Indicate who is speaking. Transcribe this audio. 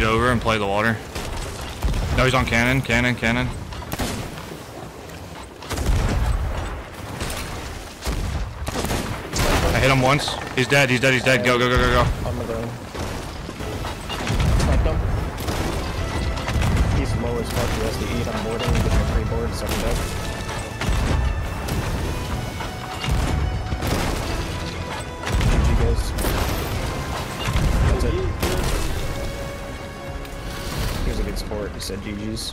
Speaker 1: retreat over and play the water. No, he's on cannon, cannon, cannon. I hit him once. He's dead, he's dead, he's dead. Go, go, go, go, go.
Speaker 2: I'm gonna him. He's low as fuck. He has to eat. I'm boarding. Get my free board. Second deck. GG a good sport. He said GG's.